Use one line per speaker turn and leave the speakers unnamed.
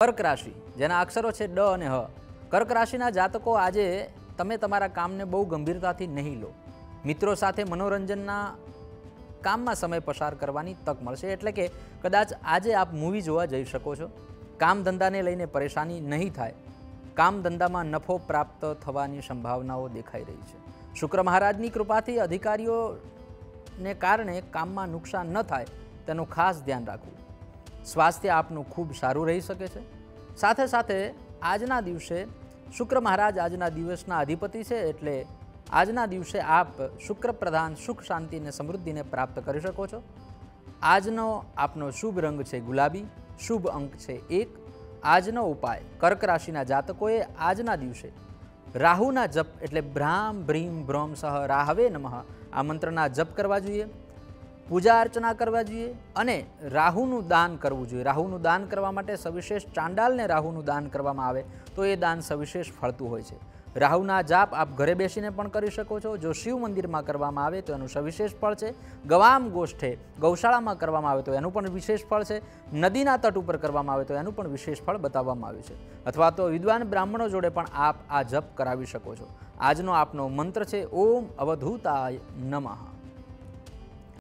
કર્ક રાશિ, જેના અક્ષરો છે ડ અને હ. કર્ક રાશિના જાતકો આજે તમે તમારા કામને બહુ ગંભીરતાથી નહીં લો. મિત્રો સાથે મનોરંજનના કામમાં સમય પસાર કરવાની તક મળશે. એટલે કે કદાચ આજે આપ મૂવી જોવા જઈ શકો છો. કામ ધંધાને લઈને પરેશાની નહીં થાય. કામ ધંધામાં નફો પ્રાપ્ત થવાની સંભાવનાઓ દેખાઈ રહી છે. શુક્ર મહારાજની કૃપાથી અધિકારીઓને કારણે કામમાં નુકસાન ન થાય, તેનું ખાસ ધ્યાન રાખવું. સ્વાસ્થ્ય આપનું ખૂબ સારું રહી શકે છે. સાથે સાથે આજના દિવસે શુક્ર મહારાજ આજના દિવસના અધિપતિ છે એટલે આજના દિવસે આપ શુક્ર પ્રધાન સુખ શાંતિ અને સમૃદ્ધિને પ્રાપ્ત કરી શકો છો. આજનો આપનો શુભ રંગ છે ગુલાબી, શુભ અંક છે એક. આજનો ઉપાય કર્ક રાશિના જાતકોએ આજના દિવસે રાહુના જપ એટલે ભ્રામ, ભ્રીમ, ભ્રોમ સહ રાહવે નમઃ આ મંત્રના જપ કરવા જોઈએ. પૂજા અર્ચના કરવા જોઈએ અને રાહુનું દાન કરવું જોઈએ. રાહુનું દાન કરવા માટે સવિશેષ ચાંડાલને રાહુનું દાન કરવામાં આવે તો એ દાન સવિશેષ ફળતું હોય છે. રાહુના જાપ આપ ઘરે બેસીને પણ કરી શકો છો. જો શિવ મંદિરમાં કરવામાં આવે તો એનું સવિશેષ ફળ છે. ગવામ ગોષ્ઠે ગૌશાળામાં કરવામાં આવે તો એનું પણ વિશેષ ફળ છે. નદીના તટ ઉપર કરવામાં આવે તો એનું પણ વિશેષ ફળ બતાવવામાં આવ્યું છે. અથવા તો વિદ્વાન બ્રાહ્મણો જોડે પણ આપ આ જપ કરાવી શકો છો. આજનો આપનો મંત્ર છે, ઓમ અવધૂતાય નમઃ.